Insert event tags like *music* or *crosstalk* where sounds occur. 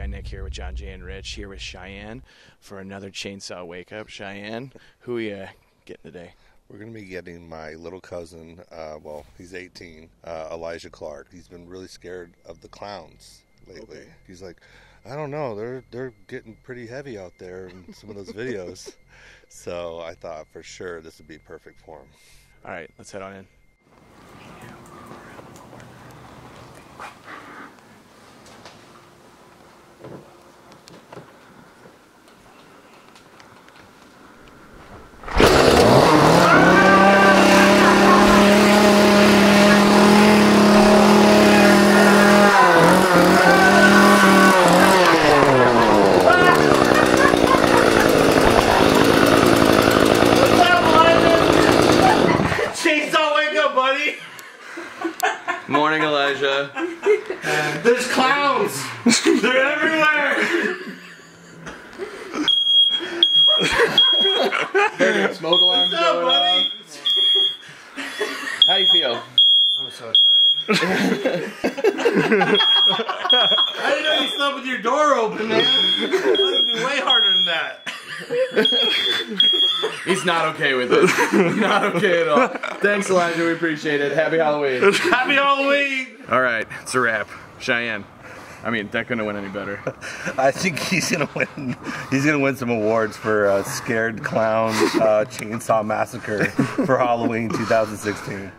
here with Johnjay and Rich, here with Cheyenne for another Chainsaw Wake Up. Cheyenne, who are you getting today? We're going to be getting my little cousin, uh, well, he's 18, uh, Elijah Clark. He's been really scared of the clowns lately. Okay. He's like, I don't know, they're they're getting pretty heavy out there in some of those videos. *laughs* so I thought for sure this would be perfect for him. All right, let's head on in. Chainsaw, wake up, buddy! Morning, Elijah. *laughs* There's clowns! They're everywhere! Smoke alarm What's up, buddy? How you feel? I'm so tired. I didn't know you slept with your door open, man. That would be way harder than that. He's not okay with it. *laughs* not okay at all. Thanks, Elijah. We appreciate it. Happy Halloween. Happy Halloween! All right, it's a wrap. Cheyenne. I mean, that couldn't have went any better. *laughs* I think he's gonna win. He's gonna win some awards for uh, Scared Clown uh, Chainsaw Massacre for Halloween 2016.